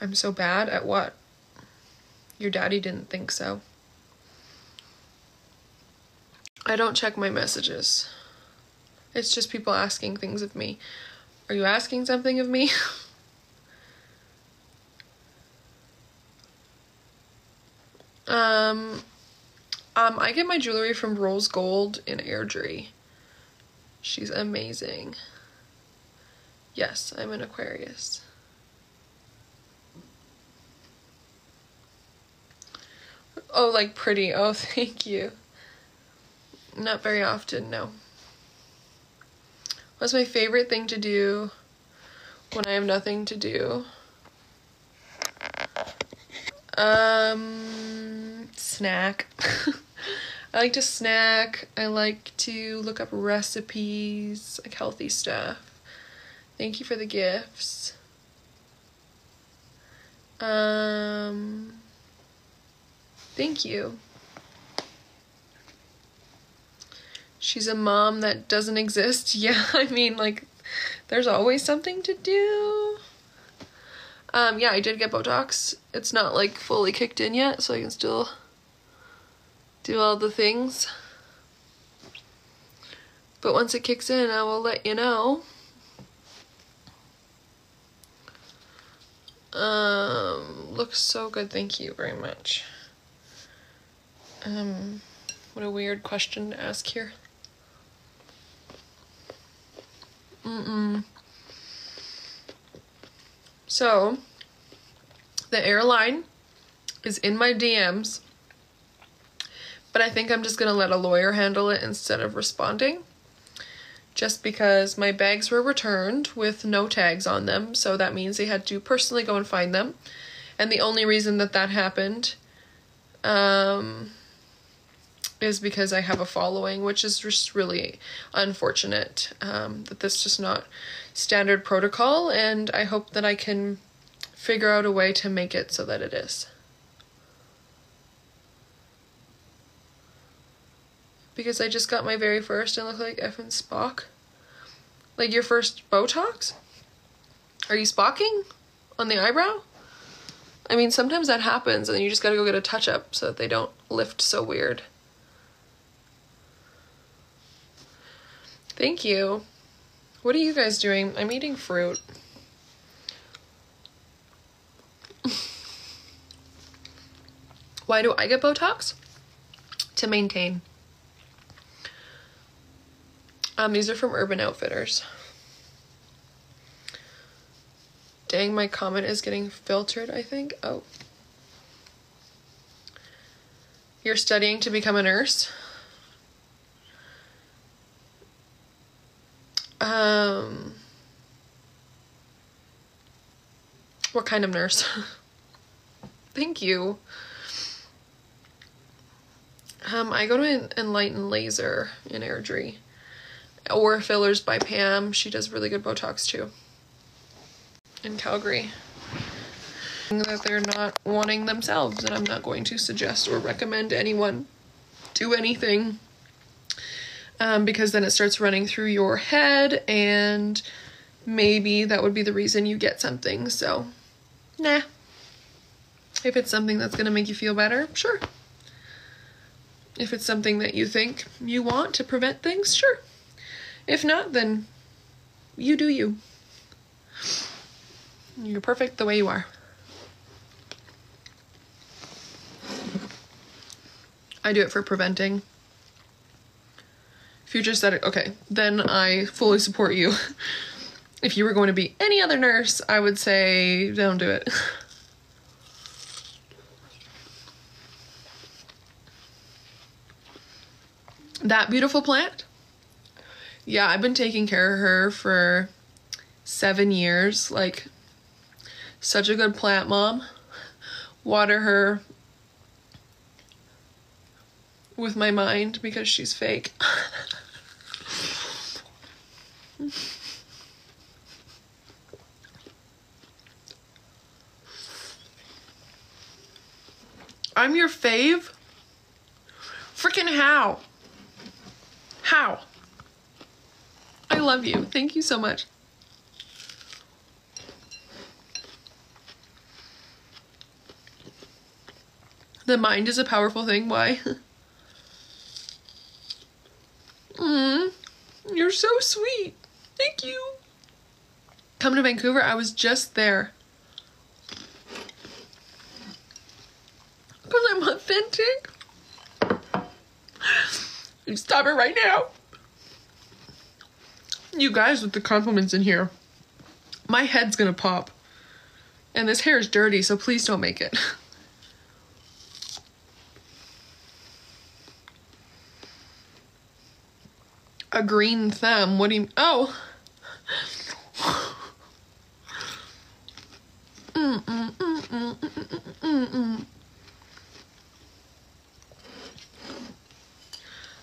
I'm so bad at what? Your daddy didn't think so. I don't check my messages. It's just people asking things of me. Are you asking something of me? um, um, I get my jewelry from Rose Gold in Airdrie. She's amazing. Yes, I'm an Aquarius. Oh, like pretty. Oh, thank you. Not very often, no. What's my favorite thing to do when I have nothing to do? Um, snack. I like to snack. I like to look up recipes, like healthy stuff. Thank you for the gifts. Um, thank you. She's a mom that doesn't exist. Yeah, I mean, like, there's always something to do. Um, yeah, I did get Botox. It's not, like, fully kicked in yet, so I can still do all the things. But once it kicks in, I will let you know. Um, looks so good. Thank you very much. Um, what a weird question to ask here. Mm-mm. So, the airline is in my DMs, but I think I'm just gonna let a lawyer handle it instead of responding. Just because my bags were returned with no tags on them, so that means they had to personally go and find them. And the only reason that that happened um, is because I have a following, which is just really unfortunate um, that this is just not standard protocol, and I hope that I can figure out a way to make it so that it is. Because I just got my very first and look like effing Spock. Like your first Botox? Are you spocking on the eyebrow? I mean, sometimes that happens and you just gotta go get a touch up so that they don't lift so weird. Thank you. What are you guys doing? I'm eating fruit. Why do I get Botox? To maintain. Um, these are from Urban Outfitters. Dang, my comment is getting filtered, I think. Oh. You're studying to become a nurse? Um, what kind of nurse? Thank you. Um, I go to Enlighten Laser in Airdrie. Or Fillers by Pam. She does really good Botox too. In Calgary. That they're not wanting themselves, and I'm not going to suggest or recommend anyone do anything um, because then it starts running through your head and maybe that would be the reason you get something. So, nah. If it's something that's going to make you feel better, sure. If it's something that you think you want to prevent things, sure. If not, then you do you. You're perfect the way you are. I do it for preventing Future it. Okay, then I fully support you. if you were going to be any other nurse, I would say don't do it. that beautiful plant? Yeah, I've been taking care of her for seven years. Like, such a good plant mom. Water her with my mind because she's fake. I'm your fave? Freaking how? How? I love you. Thank you so much. The mind is a powerful thing. Why? mm, you're so sweet. Thank you. Come to Vancouver. I was just there. Because I'm authentic. You stop it right now. You guys with the compliments in here. My head's gonna pop. And this hair is dirty, so please don't make it. A green thumb. What do you. Oh! Mm, mm, mm,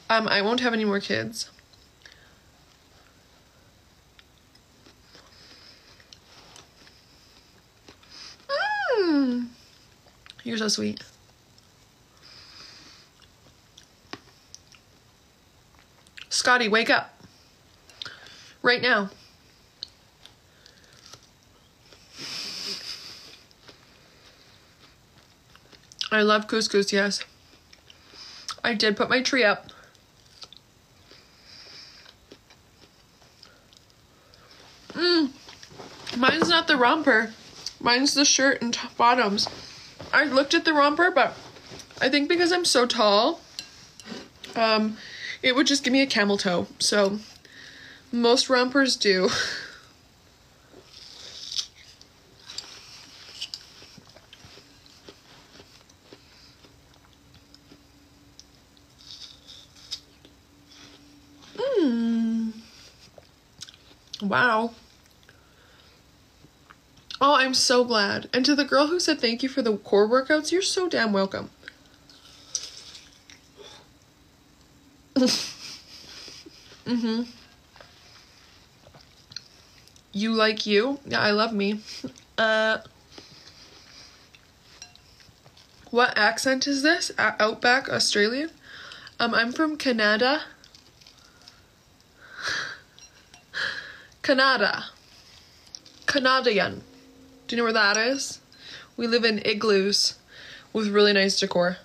um, I won't have any more kids. You're so sweet. Scotty, wake up. Right now. I love couscous, yes. I did put my tree up. Mmm. Mine's not the romper. Mine's the shirt and bottoms. I looked at the romper, but I think because I'm so tall, um, it would just give me a camel toe. So most rompers do. Mmm. Wow. Oh, I'm so glad. And to the girl who said thank you for the core workouts, you're so damn welcome. mm-hmm. You like you? Yeah, I love me. Uh What accent is this? Outback Australian? Um I'm from Canada. Canada. Canadian. Do you know where that is? We live in igloos with really nice decor.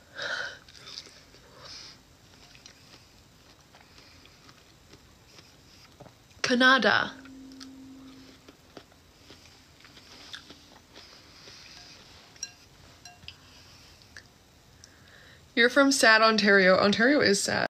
Canada. You're from sad Ontario. Ontario is sad.